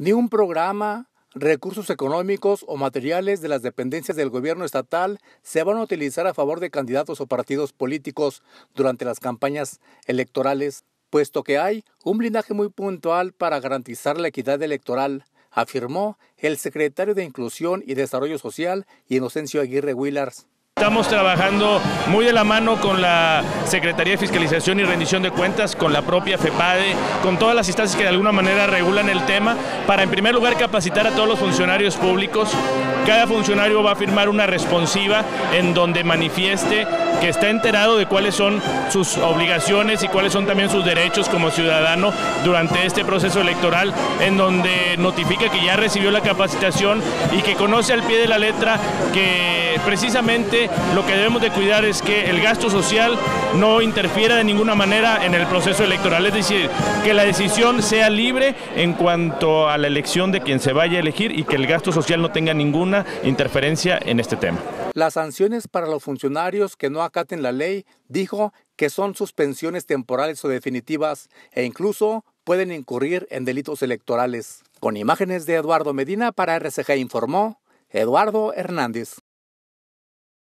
Ni un programa, recursos económicos o materiales de las dependencias del gobierno estatal se van a utilizar a favor de candidatos o partidos políticos durante las campañas electorales, puesto que hay un blindaje muy puntual para garantizar la equidad electoral, afirmó el secretario de Inclusión y Desarrollo Social, Inocencio Aguirre Willars. Estamos trabajando muy de la mano con la Secretaría de Fiscalización y Rendición de Cuentas, con la propia FEPADE, con todas las instancias que de alguna manera regulan el tema, para en primer lugar capacitar a todos los funcionarios públicos. Cada funcionario va a firmar una responsiva en donde manifieste que está enterado de cuáles son sus obligaciones y cuáles son también sus derechos como ciudadano durante este proceso electoral, en donde notifica que ya recibió la capacitación y que conoce al pie de la letra que precisamente lo que debemos de cuidar es que el gasto social no interfiera de ninguna manera en el proceso electoral, es decir, que la decisión sea libre en cuanto a la elección de quien se vaya a elegir y que el gasto social no tenga ninguna interferencia en este tema. Las sanciones para los funcionarios que no acaten la ley, dijo que son suspensiones temporales o definitivas e incluso pueden incurrir en delitos electorales. Con imágenes de Eduardo Medina para RCG informó Eduardo Hernández.